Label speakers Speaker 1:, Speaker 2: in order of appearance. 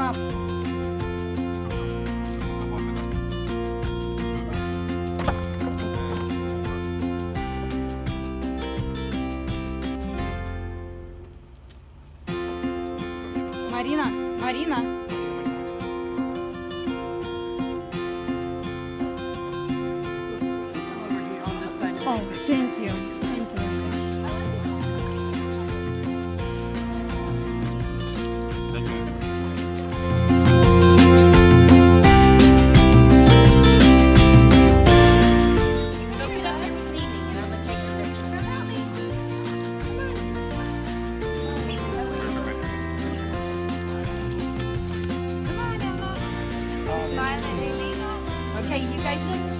Speaker 1: Пап. Марина, Марина. Okay, you guys look.